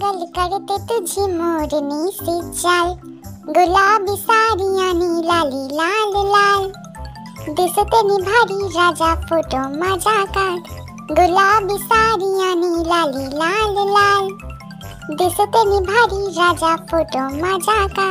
पागल करते तुझी मोरनी सी चाल। गुलाबी साड़ियाँ नीला, लाली, लाल। लाल दिसते निभारी राजा फ़ोटो मज़ा का गुलाबी साड़ियाँ नीला, लाली, लाल। लाल दिसते निभारी राजा फ़ोटो मज़ा का